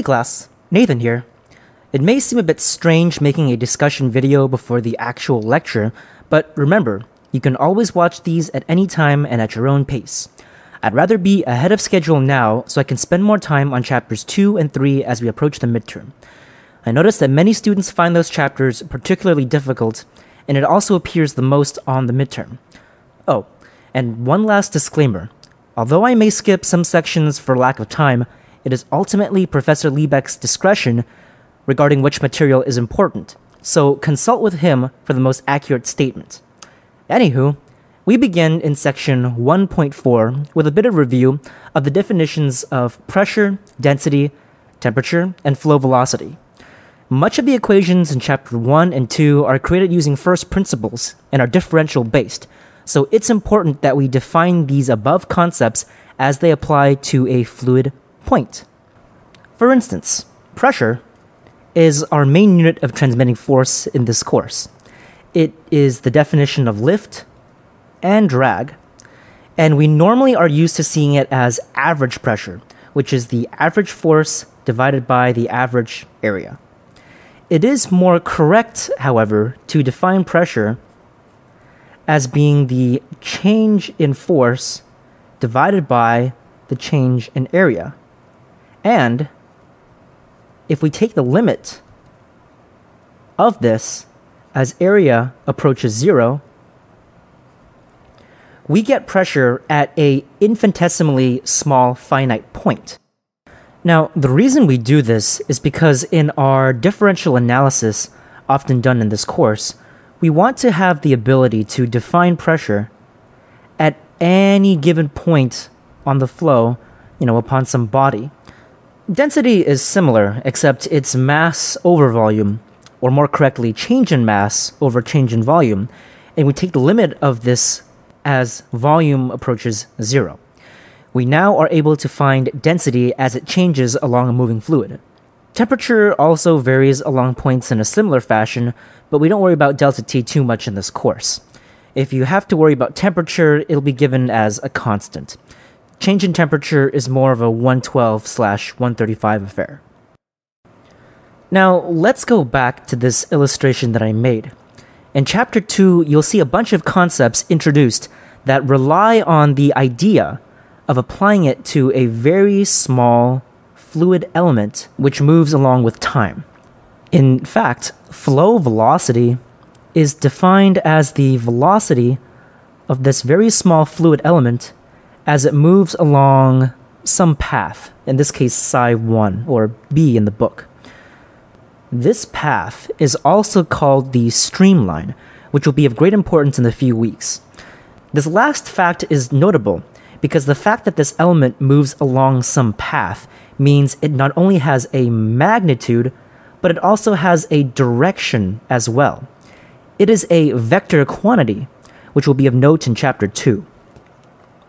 Hey class, Nathan here. It may seem a bit strange making a discussion video before the actual lecture, but remember, you can always watch these at any time and at your own pace. I'd rather be ahead of schedule now so I can spend more time on chapters 2 and 3 as we approach the midterm. I notice that many students find those chapters particularly difficult, and it also appears the most on the midterm. Oh, and one last disclaimer. Although I may skip some sections for lack of time, it is ultimately Professor Liebeck's discretion regarding which material is important, so consult with him for the most accurate statement. Anywho, we begin in section 1.4 with a bit of review of the definitions of pressure, density, temperature, and flow velocity. Much of the equations in chapter 1 and 2 are created using first principles and are differential based, so it's important that we define these above concepts as they apply to a fluid point. For instance, pressure is our main unit of transmitting force in this course. It is the definition of lift and drag, and we normally are used to seeing it as average pressure, which is the average force divided by the average area. It is more correct, however, to define pressure as being the change in force divided by the change in area. And if we take the limit of this as area approaches zero, we get pressure at a infinitesimally small finite point. Now, the reason we do this is because in our differential analysis, often done in this course, we want to have the ability to define pressure at any given point on the flow, you know, upon some body. Density is similar, except it's mass over volume, or more correctly, change in mass over change in volume, and we take the limit of this as volume approaches zero. We now are able to find density as it changes along a moving fluid. Temperature also varies along points in a similar fashion, but we don't worry about delta T too much in this course. If you have to worry about temperature, it'll be given as a constant. Change in temperature is more of a 112 slash 135 affair. Now, let's go back to this illustration that I made. In chapter 2, you'll see a bunch of concepts introduced that rely on the idea of applying it to a very small fluid element which moves along with time. In fact, flow velocity is defined as the velocity of this very small fluid element as it moves along some path, in this case, psi 1 or b in the book. This path is also called the streamline, which will be of great importance in a few weeks. This last fact is notable because the fact that this element moves along some path means it not only has a magnitude, but it also has a direction as well. It is a vector quantity, which will be of note in chapter 2.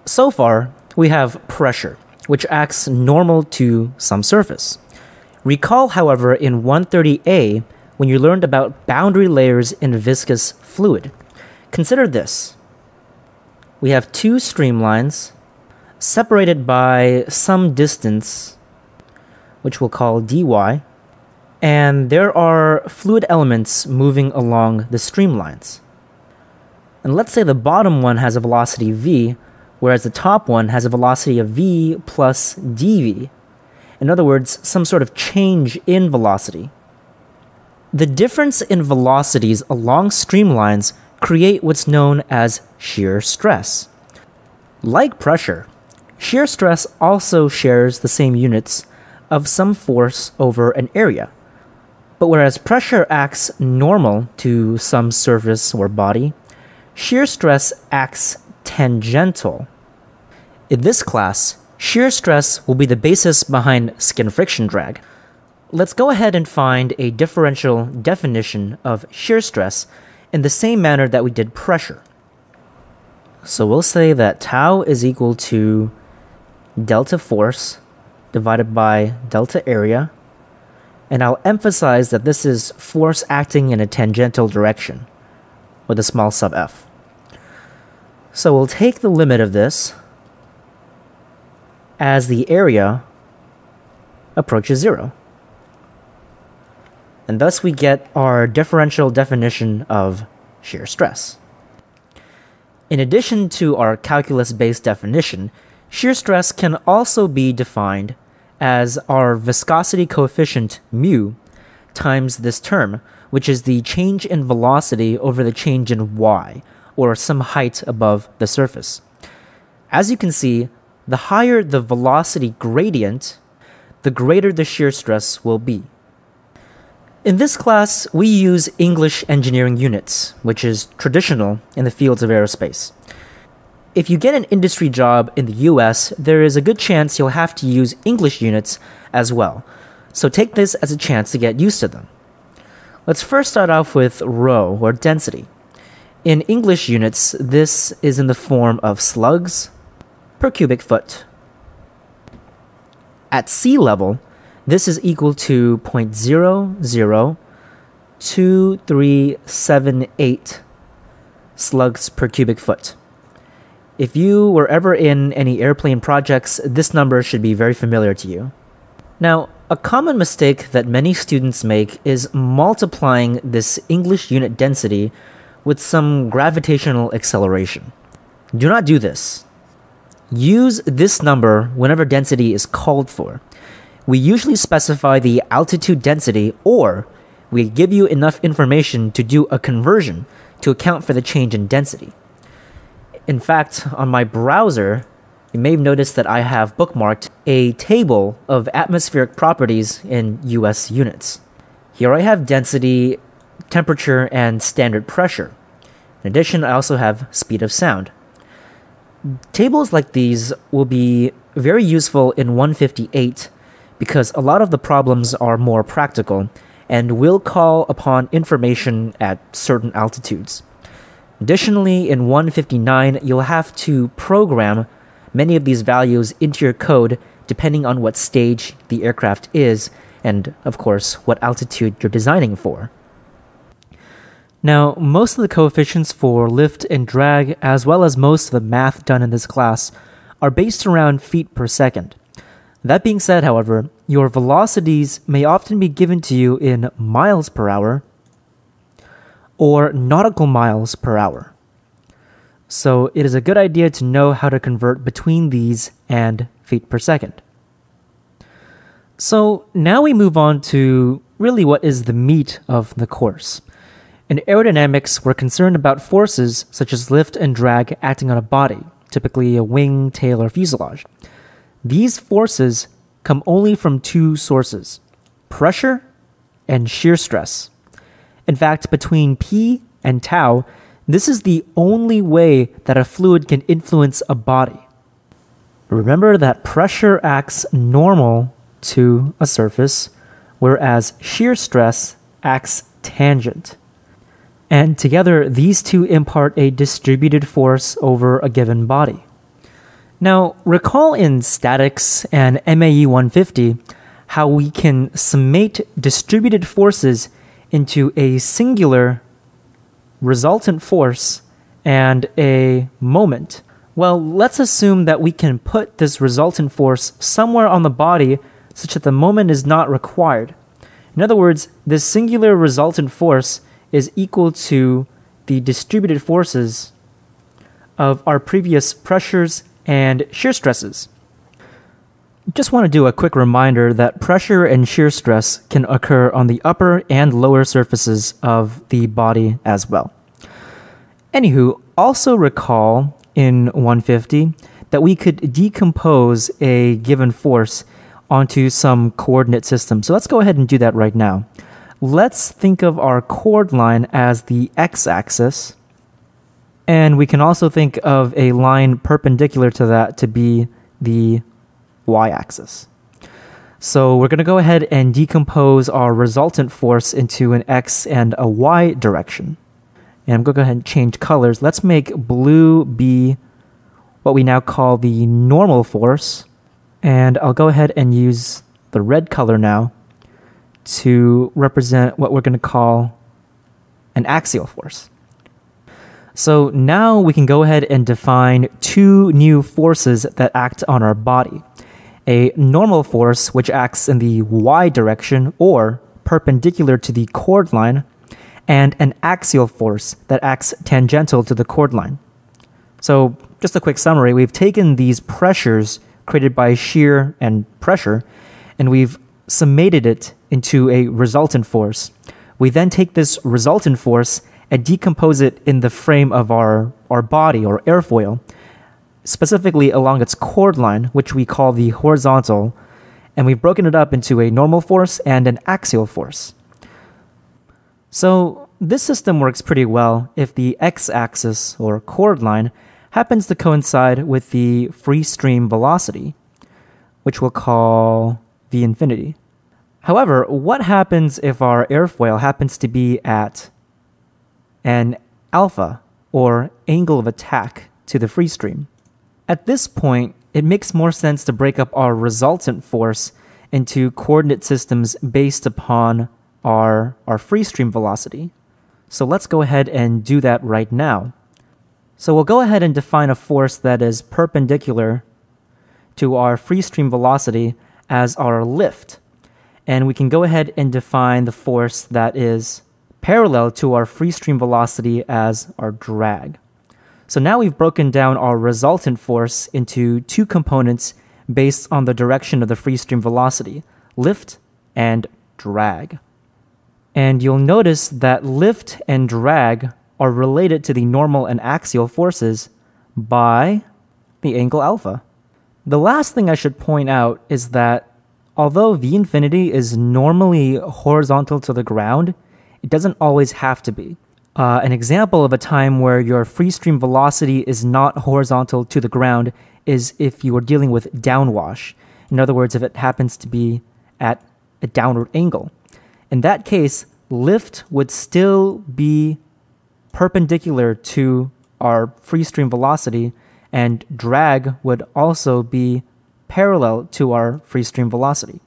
So far, we have pressure, which acts normal to some surface. Recall, however, in 130a, when you learned about boundary layers in viscous fluid. Consider this. We have two streamlines separated by some distance, which we'll call dy, and there are fluid elements moving along the streamlines. And let's say the bottom one has a velocity v, whereas the top one has a velocity of v plus dv. In other words, some sort of change in velocity. The difference in velocities along streamlines create what's known as shear stress. Like pressure, shear stress also shares the same units of some force over an area. But whereas pressure acts normal to some surface or body, shear stress acts tangential. In this class, Shear stress will be the basis behind skin friction drag. Let's go ahead and find a differential definition of shear stress in the same manner that we did pressure. So we'll say that tau is equal to delta force divided by delta area, and I'll emphasize that this is force acting in a tangential direction with a small sub f. So we'll take the limit of this as the area approaches zero. And thus we get our differential definition of shear stress. In addition to our calculus-based definition, shear stress can also be defined as our viscosity coefficient mu times this term, which is the change in velocity over the change in y, or some height above the surface. As you can see, the higher the velocity gradient, the greater the shear stress will be. In this class, we use English engineering units, which is traditional in the fields of aerospace. If you get an industry job in the US, there is a good chance you'll have to use English units as well. So take this as a chance to get used to them. Let's first start off with rho, or density. In English units, this is in the form of slugs per cubic foot. At sea level, this is equal to 0.002378 slugs per cubic foot. If you were ever in any airplane projects, this number should be very familiar to you. Now, a common mistake that many students make is multiplying this English unit density with some gravitational acceleration. Do not do this. Use this number whenever density is called for we usually specify the altitude density or we give you enough information to do a conversion to account for the change in density. In fact, on my browser, you may have noticed that I have bookmarked a table of atmospheric properties in US units. Here I have density, temperature, and standard pressure. In addition, I also have speed of sound. Tables like these will be very useful in 158 because a lot of the problems are more practical and will call upon information at certain altitudes. Additionally, in 159, you'll have to program many of these values into your code depending on what stage the aircraft is and, of course, what altitude you're designing for. Now, most of the coefficients for lift and drag, as well as most of the math done in this class, are based around feet per second. That being said, however, your velocities may often be given to you in miles per hour or nautical miles per hour. So it is a good idea to know how to convert between these and feet per second. So now we move on to really what is the meat of the course. In aerodynamics, we're concerned about forces such as lift and drag acting on a body, typically a wing, tail, or fuselage. These forces come only from two sources pressure and shear stress. In fact, between P and tau, this is the only way that a fluid can influence a body. Remember that pressure acts normal to a surface, whereas shear stress acts tangent. And together, these two impart a distributed force over a given body. Now, recall in statics and MAE 150 how we can summate distributed forces into a singular resultant force and a moment. Well, let's assume that we can put this resultant force somewhere on the body such that the moment is not required. In other words, this singular resultant force is equal to the distributed forces of our previous pressures and shear stresses. Just want to do a quick reminder that pressure and shear stress can occur on the upper and lower surfaces of the body as well. Anywho, also recall in 150 that we could decompose a given force onto some coordinate system. So let's go ahead and do that right now. Let's think of our chord line as the x axis and we can also think of a line perpendicular to that to be the y-axis. So we're going to go ahead and decompose our resultant force into an x and a y direction. And I'm going to go ahead and change colors. Let's make blue be what we now call the normal force. And I'll go ahead and use the red color now to represent what we're going to call an axial force. So now we can go ahead and define two new forces that act on our body. A normal force, which acts in the y direction or perpendicular to the chord line, and an axial force that acts tangential to the chord line. So, just a quick summary we've taken these pressures created by shear and pressure, and we've summated it into a resultant force. We then take this resultant force and decompose it in the frame of our, our body or airfoil, specifically along its chord line, which we call the horizontal, and we've broken it up into a normal force and an axial force. So, this system works pretty well if the x axis or chord line happens to coincide with the free stream velocity, which we'll call v infinity. However, what happens if our airfoil happens to be at an alpha or angle of attack to the free stream? At this point, it makes more sense to break up our resultant force into coordinate systems based upon our, our free stream velocity. So let's go ahead and do that right now. So we'll go ahead and define a force that is perpendicular to our free stream velocity as our lift. And we can go ahead and define the force that is parallel to our free stream velocity as our drag. So now we've broken down our resultant force into two components based on the direction of the free stream velocity, lift and drag. And you'll notice that lift and drag are related to the normal and axial forces by the angle alpha. The last thing I should point out is that although v infinity is normally horizontal to the ground, it doesn't always have to be. Uh, an example of a time where your free stream velocity is not horizontal to the ground is if you are dealing with downwash. In other words, if it happens to be at a downward angle. In that case, lift would still be perpendicular to our free stream velocity, and drag would also be parallel to our free stream velocity.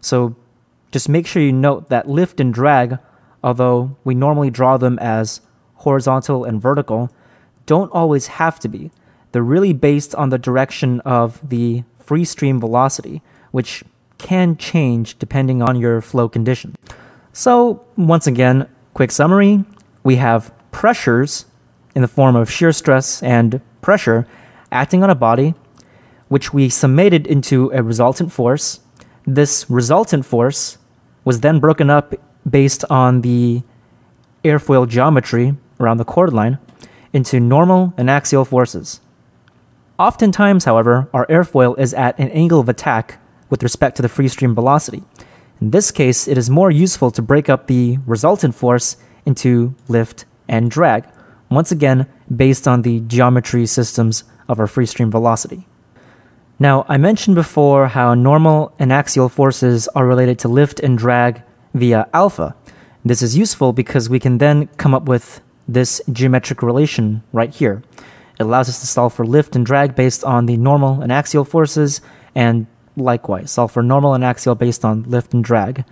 So just make sure you note that lift and drag, although we normally draw them as horizontal and vertical, don't always have to be. They're really based on the direction of the free stream velocity, which can change depending on your flow condition. So, once again, quick summary we have pressures in the form of shear stress and pressure acting on a body, which we summated into a resultant force. This resultant force was then broken up based on the airfoil geometry around the chord line into normal and axial forces. Oftentimes, however, our airfoil is at an angle of attack with respect to the free stream velocity. In this case, it is more useful to break up the resultant force into lift and drag, once again based on the geometry systems of our free stream velocity. Now, I mentioned before how normal and axial forces are related to lift and drag via alpha. This is useful because we can then come up with this geometric relation right here. It allows us to solve for lift and drag based on the normal and axial forces, and likewise, solve for normal and axial based on lift and drag.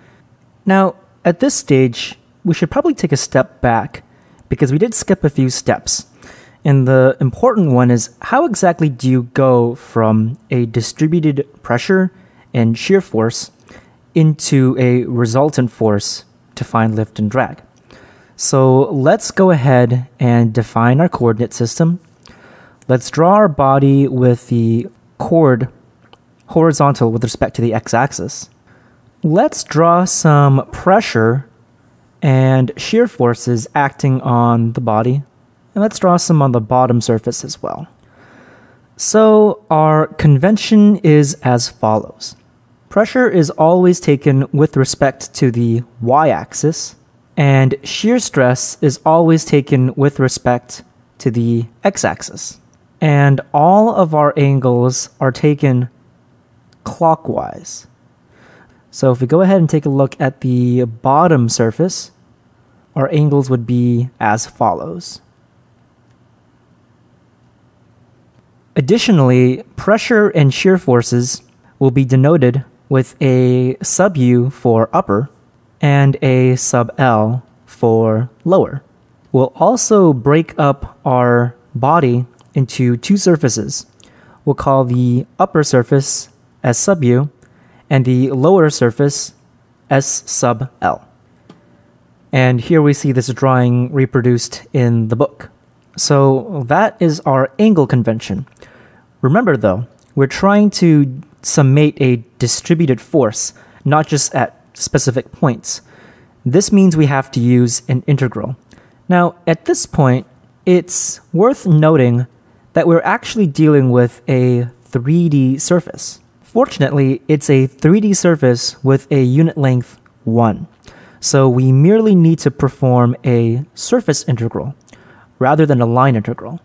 Now, at this stage, we should probably take a step back because we did skip a few steps. And the important one is how exactly do you go from a distributed pressure and shear force into a resultant force to find lift and drag? So let's go ahead and define our coordinate system Let's draw our body with the chord horizontal with respect to the x-axis. Let's draw some pressure and shear forces acting on the body. And let's draw some on the bottom surface as well. So our convention is as follows. Pressure is always taken with respect to the y-axis, and shear stress is always taken with respect to the x-axis and all of our angles are taken clockwise. So if we go ahead and take a look at the bottom surface, our angles would be as follows. Additionally, pressure and shear forces will be denoted with a sub U for upper and a sub L for lower. We'll also break up our body into two surfaces. We'll call the upper surface S sub u and the lower surface S sub L. And here we see this drawing reproduced in the book. So that is our angle convention. Remember though, we're trying to summate a distributed force, not just at specific points. This means we have to use an integral. Now, at this point, it's worth noting that we're actually dealing with a 3D surface. Fortunately, it's a 3D surface with a unit length 1. So we merely need to perform a surface integral rather than a line integral.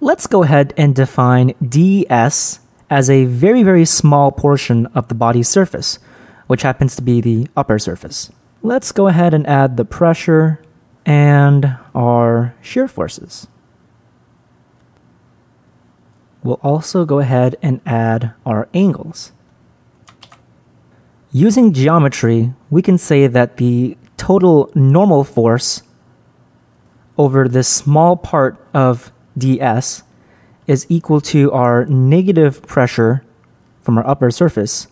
Let's go ahead and define ds as a very, very small portion of the body's surface, which happens to be the upper surface. Let's go ahead and add the pressure and our shear forces. We'll also go ahead and add our angles. Using geometry, we can say that the total normal force over this small part of ds is equal to our negative pressure from our upper surface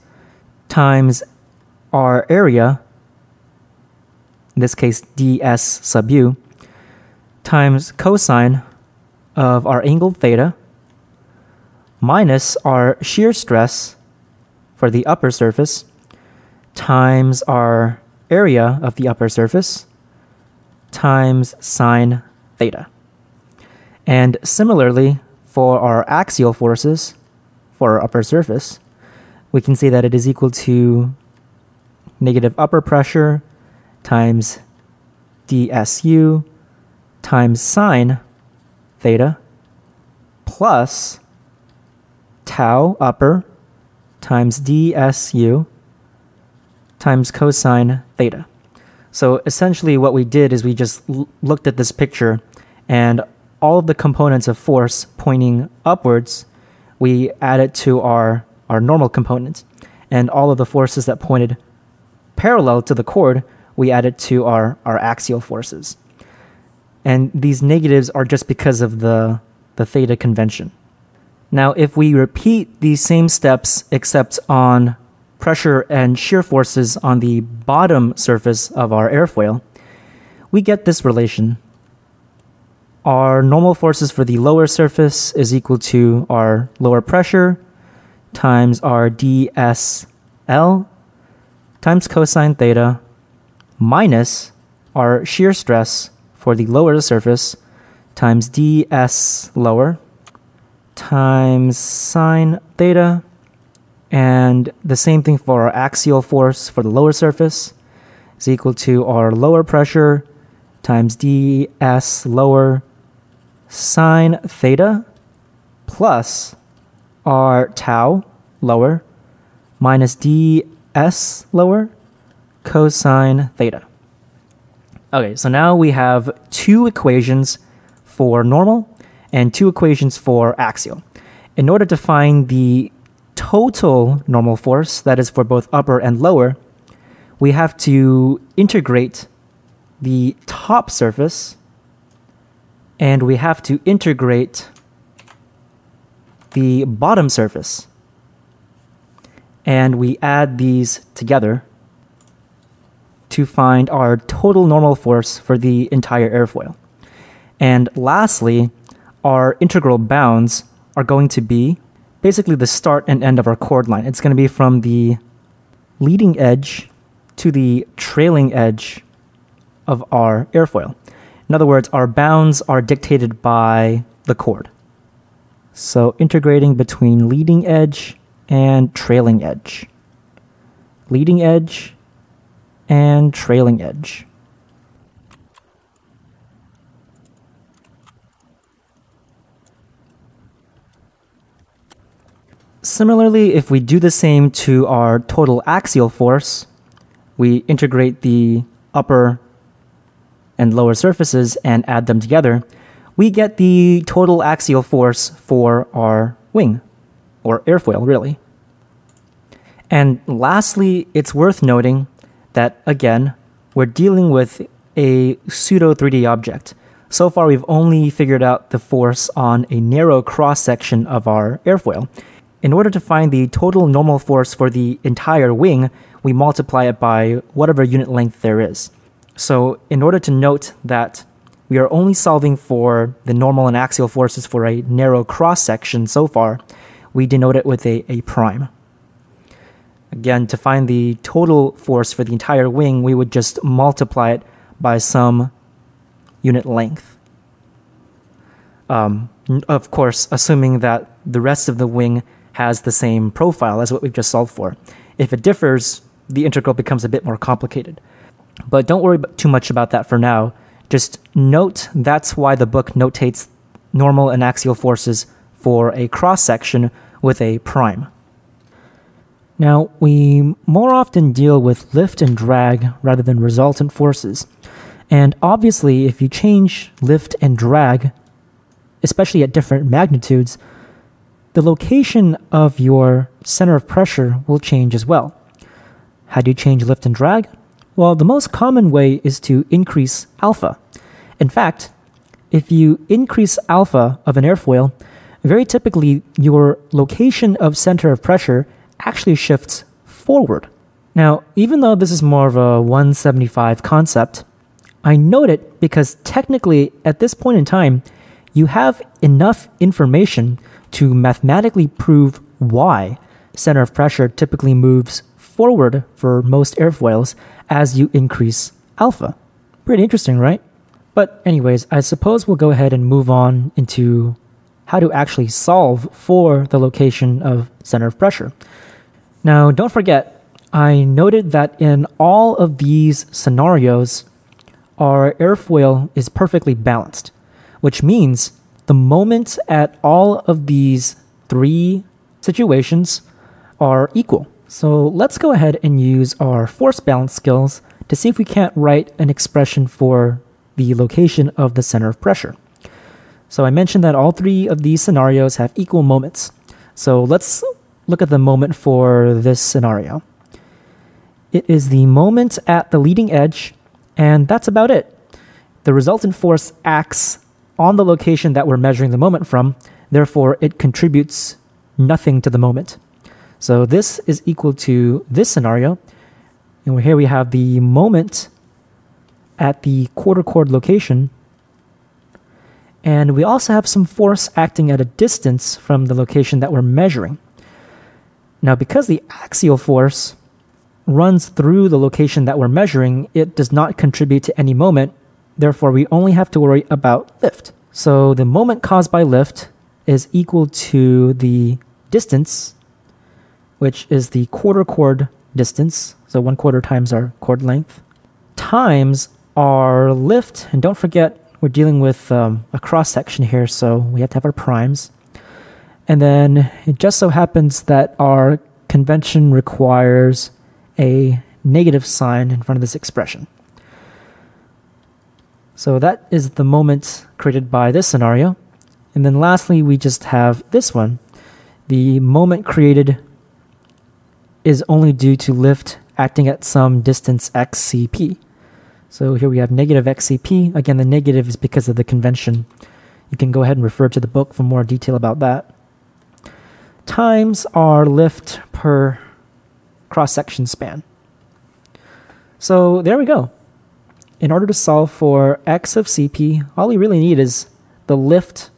times our area, in this case ds sub u, times cosine of our angle theta minus our shear stress for the upper surface times our area of the upper surface times sine theta. And similarly, for our axial forces for our upper surface, we can say that it is equal to negative upper pressure times dsu times sine theta plus tau upper times dsu times cosine theta. So essentially what we did is we just looked at this picture and all of the components of force pointing upwards, we added to our, our normal components. And all of the forces that pointed parallel to the chord, we added to our, our axial forces. And these negatives are just because of the, the theta convention. Now, if we repeat these same steps except on pressure and shear forces on the bottom surface of our airfoil, we get this relation. Our normal forces for the lower surface is equal to our lower pressure times our dsl times cosine theta minus our shear stress for the lower surface times ds lower times sine theta and the same thing for our axial force for the lower surface is equal to our lower pressure times ds lower sine theta plus our tau lower minus ds lower cosine theta. Okay, so now we have two equations for normal and two equations for axial. In order to find the total normal force, that is for both upper and lower, we have to integrate the top surface and we have to integrate the bottom surface. And we add these together to find our total normal force for the entire airfoil. And lastly, our integral bounds are going to be basically the start and end of our chord line. It's going to be from the leading edge to the trailing edge of our airfoil. In other words, our bounds are dictated by the chord. So integrating between leading edge and trailing edge. Leading edge and trailing edge. Similarly, if we do the same to our total axial force, we integrate the upper and lower surfaces and add them together, we get the total axial force for our wing, or airfoil, really. And lastly, it's worth noting that, again, we're dealing with a pseudo 3D object. So far, we've only figured out the force on a narrow cross section of our airfoil in order to find the total normal force for the entire wing, we multiply it by whatever unit length there is. So, in order to note that we are only solving for the normal and axial forces for a narrow cross section so far, we denote it with a, a prime. Again, to find the total force for the entire wing, we would just multiply it by some unit length. Um, of course, assuming that the rest of the wing has the same profile as what we've just solved for. If it differs, the integral becomes a bit more complicated. But don't worry too much about that for now. Just note that's why the book notates normal and axial forces for a cross section with a prime. Now, we more often deal with lift and drag rather than resultant forces. And obviously, if you change lift and drag, especially at different magnitudes, the location of your center of pressure will change as well. How do you change lift and drag? Well, the most common way is to increase alpha. In fact, if you increase alpha of an airfoil, very typically your location of center of pressure actually shifts forward. Now, even though this is more of a 175 concept, I note it because technically at this point in time, you have enough information to mathematically prove why center of pressure typically moves forward for most airfoils as you increase alpha. Pretty interesting, right? But, anyways, I suppose we'll go ahead and move on into how to actually solve for the location of center of pressure. Now, don't forget, I noted that in all of these scenarios, our airfoil is perfectly balanced, which means the moment at all of these three situations are equal. So let's go ahead and use our force balance skills to see if we can't write an expression for the location of the center of pressure. So I mentioned that all three of these scenarios have equal moments. So let's look at the moment for this scenario. It is the moment at the leading edge, and that's about it. The resultant force acts on the location that we're measuring the moment from, therefore, it contributes nothing to the moment. So this is equal to this scenario. And here we have the moment at the quarter chord location. And we also have some force acting at a distance from the location that we're measuring. Now, because the axial force runs through the location that we're measuring, it does not contribute to any moment. Therefore, we only have to worry about lift. So the moment caused by lift is equal to the distance which is the quarter chord distance, so one quarter times our chord length, times our lift, and don't forget we're dealing with um, a cross section here, so we have to have our primes. And then it just so happens that our convention requires a negative sign in front of this expression. So that is the moment created by this scenario. And then lastly, we just have this one. The moment created is only due to lift acting at some distance xcp. So here we have negative xcp. Again, the negative is because of the convention. You can go ahead and refer to the book for more detail about that. Times our lift per cross-section span. So there we go. In order to solve for x of cp, all we really need is the lift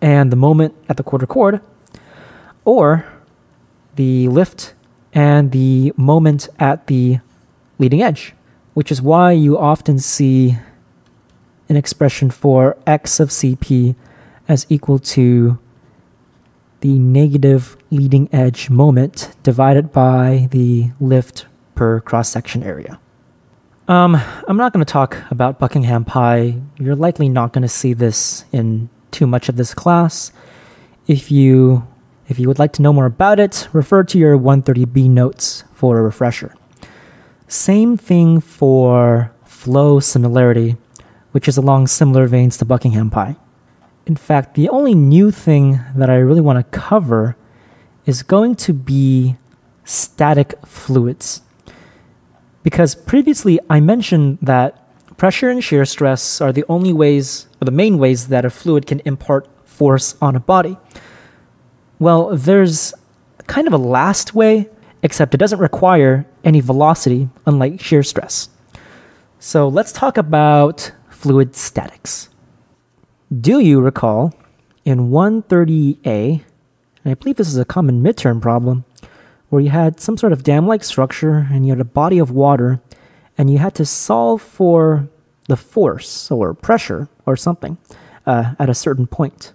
and the moment at the quarter chord, or the lift and the moment at the leading edge, which is why you often see an expression for x of Cp as equal to the negative leading edge moment divided by the lift per cross section area. Um, I'm not going to talk about Buckingham Pi. You're likely not going to see this in too much of this class. If you if you would like to know more about it, refer to your 130B notes for a refresher. Same thing for flow similarity, which is along similar veins to Buckingham Pi. In fact, the only new thing that I really want to cover is going to be static fluids. Because previously I mentioned that pressure and shear stress are the only ways, or the main ways, that a fluid can impart force on a body. Well, there's kind of a last way, except it doesn't require any velocity, unlike shear stress. So let's talk about fluid statics. Do you recall in 130A, and I believe this is a common midterm problem, where you had some sort of dam like structure and you had a body of water and you had to solve for the force or pressure or something uh, at a certain point.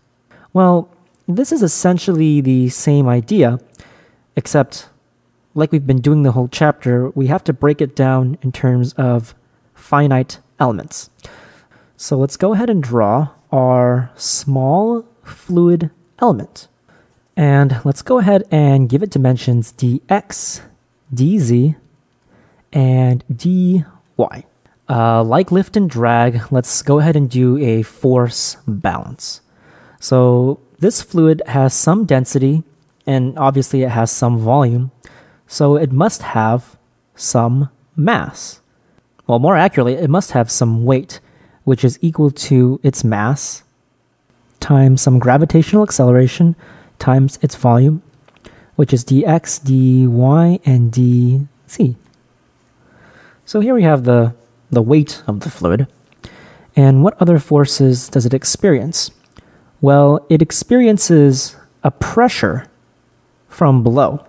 Well, this is essentially the same idea, except like we've been doing the whole chapter, we have to break it down in terms of finite elements. So let's go ahead and draw our small fluid element. And let's go ahead and give it dimensions dx, dz, and dy. Uh, like lift and drag, let's go ahead and do a force balance. So this fluid has some density, and obviously it has some volume, so it must have some mass. Well, more accurately, it must have some weight, which is equal to its mass times some gravitational acceleration times its volume, which is dx, dy, and dz. So here we have the, the weight of the fluid. And what other forces does it experience? Well, it experiences a pressure from below.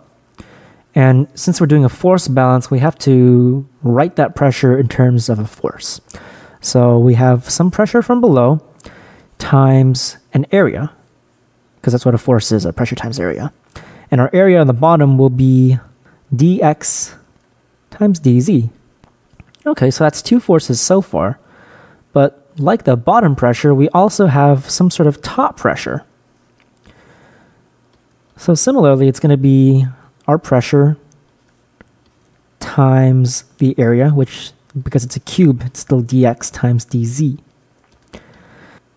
And since we're doing a force balance, we have to write that pressure in terms of a force. So we have some pressure from below times an area, because that's what a force is, a pressure times area. And our area on the bottom will be dx times dz. Okay, so that's two forces so far. But like the bottom pressure, we also have some sort of top pressure. So similarly, it's going to be our pressure times the area, which because it's a cube, it's still dx times dz.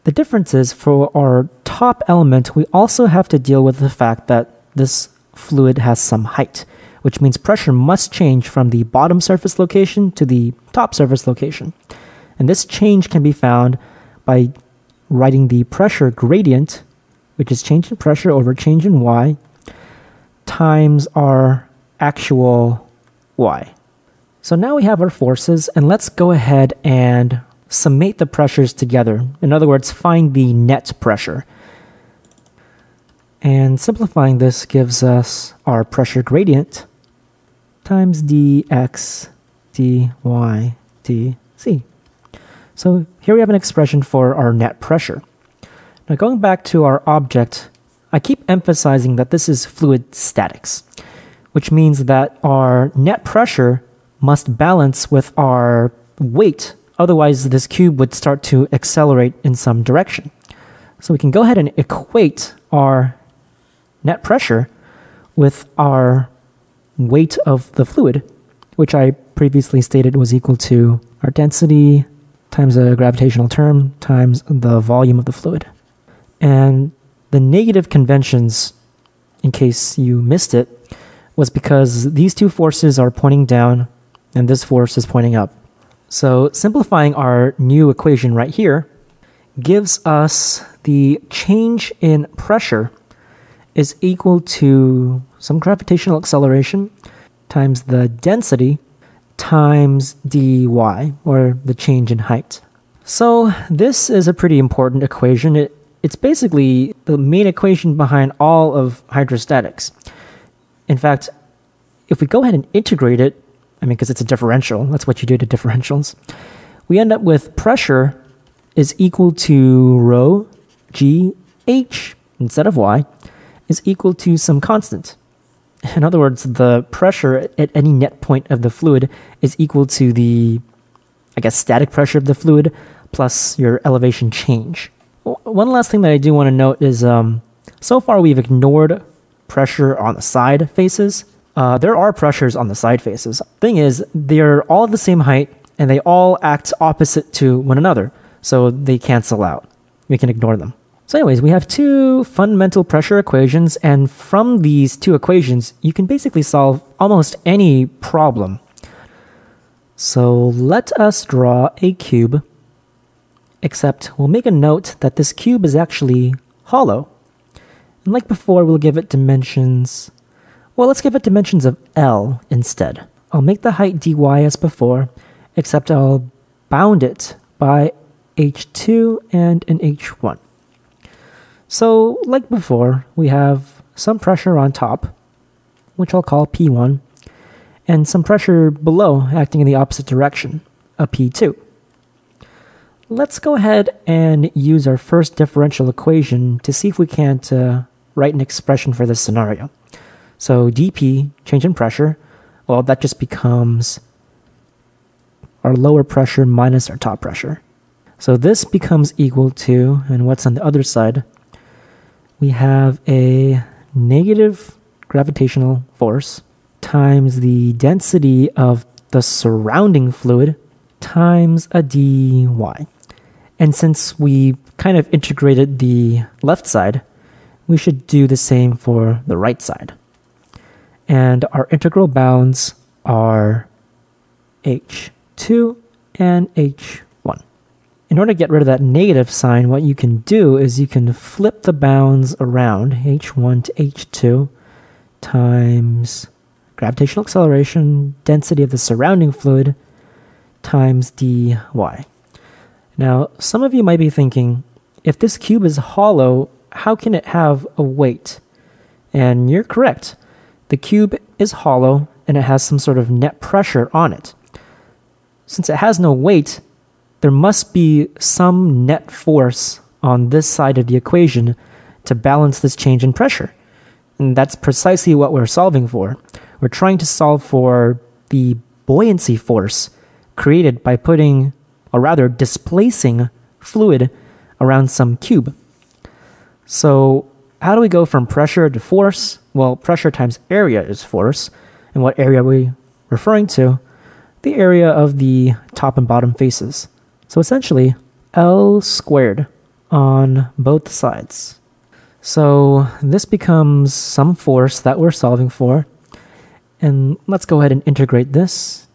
The difference is for our top element, we also have to deal with the fact that this fluid has some height, which means pressure must change from the bottom surface location to the top surface location. And this change can be found by writing the pressure gradient, which is change in pressure over change in y, times our actual y. So now we have our forces, and let's go ahead and summate the pressures together. In other words, find the net pressure. And simplifying this gives us our pressure gradient times dx dy dz. So here we have an expression for our net pressure. Now going back to our object, I keep emphasizing that this is fluid statics, which means that our net pressure must balance with our weight Otherwise, this cube would start to accelerate in some direction. So we can go ahead and equate our net pressure with our weight of the fluid, which I previously stated was equal to our density times a gravitational term times the volume of the fluid. And the negative conventions, in case you missed it, was because these two forces are pointing down and this force is pointing up. So simplifying our new equation right here gives us the change in pressure is equal to some gravitational acceleration times the density times dy, or the change in height. So this is a pretty important equation. It, it's basically the main equation behind all of hydrostatics. In fact, if we go ahead and integrate it, I mean, because it's a differential. That's what you do to differentials. We end up with pressure is equal to rho g h instead of y is equal to some constant. In other words, the pressure at any net point of the fluid is equal to the, I guess, static pressure of the fluid plus your elevation change. One last thing that I do want to note is um, so far we've ignored pressure on the side faces uh, there are pressures on the side faces. Thing is, they're all the same height and they all act opposite to one another, so they cancel out. We can ignore them. So, anyways, we have two fundamental pressure equations, and from these two equations, you can basically solve almost any problem. So, let us draw a cube, except we'll make a note that this cube is actually hollow. And like before, we'll give it dimensions. Well, let's give it dimensions of L instead. I'll make the height dy as before, except I'll bound it by h2 and an h1. So, like before, we have some pressure on top, which I'll call P1, and some pressure below acting in the opposite direction, a P2. Let's go ahead and use our first differential equation to see if we can't uh, write an expression for this scenario. So dP, change in pressure, well, that just becomes our lower pressure minus our top pressure. So this becomes equal to, and what's on the other side? We have a negative gravitational force times the density of the surrounding fluid times a dy. And since we kind of integrated the left side, we should do the same for the right side. And our integral bounds are h2 and h1. In order to get rid of that negative sign, what you can do is you can flip the bounds around h1 to h2 times gravitational acceleration, density of the surrounding fluid, times dy. Now, some of you might be thinking, if this cube is hollow, how can it have a weight? And you're correct. The cube is hollow and it has some sort of net pressure on it. Since it has no weight, there must be some net force on this side of the equation to balance this change in pressure. And that's precisely what we're solving for. We're trying to solve for the buoyancy force created by putting, or rather displacing, fluid around some cube. So, how do we go from pressure to force? Well, pressure times area is force. And what area are we referring to? The area of the top and bottom faces. So essentially, L squared on both sides. So this becomes some force that we're solving for. And let's go ahead and integrate this.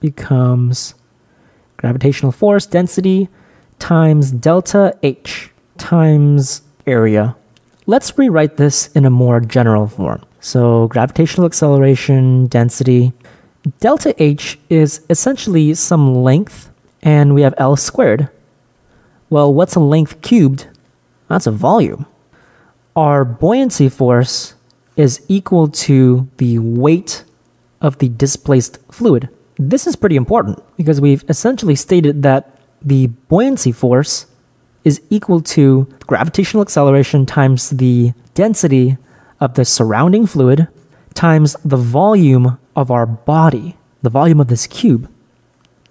Becomes gravitational force density times delta H times area. Let's rewrite this in a more general form. So gravitational acceleration density delta H is essentially some length and we have L squared. Well, what's a length cubed? That's a volume. Our buoyancy force is equal to the weight of the displaced fluid. This is pretty important because we've essentially stated that the buoyancy force is equal to gravitational acceleration times the density of the surrounding fluid times the volume of our body, the volume of this cube.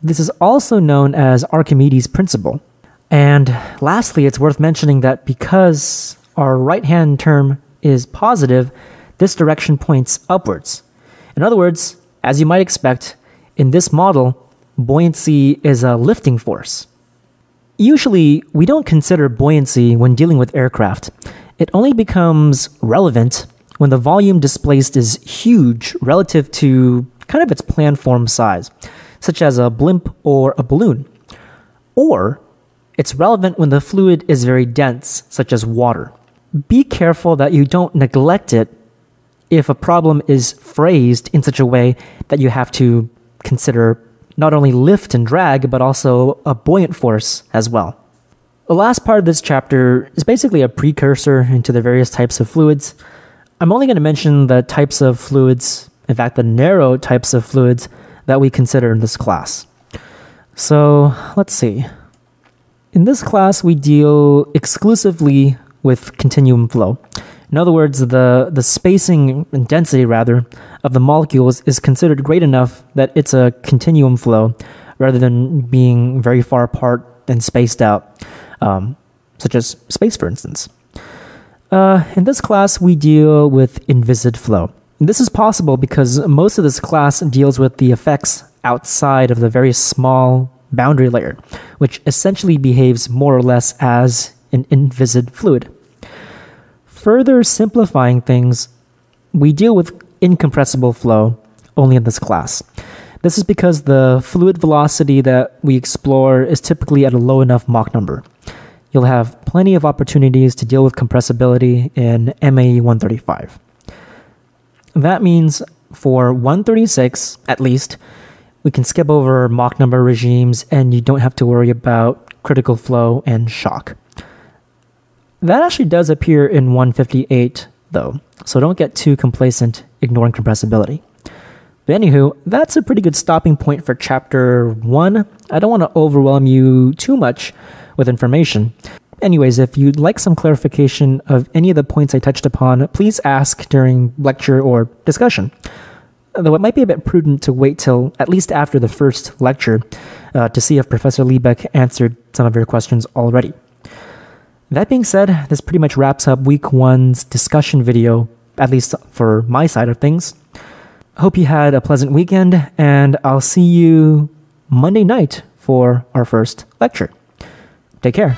This is also known as Archimedes' principle. And lastly, it's worth mentioning that because our right hand term is positive, this direction points upwards. In other words, as you might expect, in this model, buoyancy is a lifting force. Usually, we don't consider buoyancy when dealing with aircraft. It only becomes relevant when the volume displaced is huge relative to kind of its planform size, such as a blimp or a balloon. Or it's relevant when the fluid is very dense, such as water. Be careful that you don't neglect it if a problem is phrased in such a way that you have to consider not only lift and drag, but also a buoyant force as well. The last part of this chapter is basically a precursor into the various types of fluids. I'm only going to mention the types of fluids, in fact, the narrow types of fluids that we consider in this class. So let's see. In this class, we deal exclusively with continuum flow. In other words, the, the spacing and density, rather, of the molecules is considered great enough that it's a continuum flow rather than being very far apart and spaced out, um, such as space, for instance. Uh, in this class, we deal with inviscid flow. This is possible because most of this class deals with the effects outside of the very small boundary layer, which essentially behaves more or less as an inviscid fluid. Further simplifying things, we deal with incompressible flow only in this class. This is because the fluid velocity that we explore is typically at a low enough Mach number. you'll have plenty of opportunities to deal with compressibility in MAE 135. That means for 136, at least, we can skip over Mach number regimes and you don't have to worry about critical flow and shock. That actually does appear in 158, though, so don't get too complacent ignoring compressibility. But anywho, that's a pretty good stopping point for chapter 1. I don't want to overwhelm you too much with information. Anyways, if you'd like some clarification of any of the points I touched upon, please ask during lecture or discussion. Though it might be a bit prudent to wait till at least after the first lecture uh, to see if Professor Liebeck answered some of your questions already. That being said, this pretty much wraps up week one's discussion video, at least for my side of things. Hope you had a pleasant weekend, and I'll see you Monday night for our first lecture. Take care.